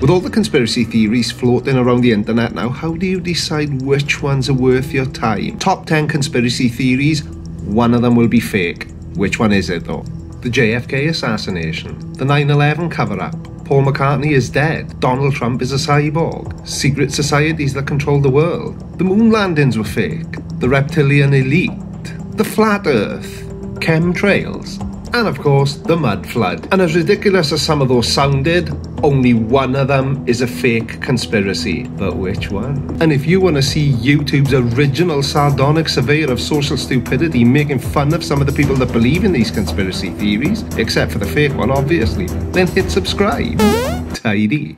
With all the conspiracy theories floating around the internet now, how do you decide which ones are worth your time? Top 10 conspiracy theories, one of them will be fake. Which one is it though? The JFK assassination, the 9 11 cover up, Paul McCartney is dead, Donald Trump is a cyborg, secret societies that control the world, the moon landings were fake, the reptilian elite, the flat earth, chemtrails, and of course the mud flood. And as ridiculous as some of those sounded, only one of them is a fake conspiracy. But which one? And if you want to see YouTube's original sardonic surveyor of social stupidity making fun of some of the people that believe in these conspiracy theories, except for the fake one obviously, then hit subscribe. Tidy.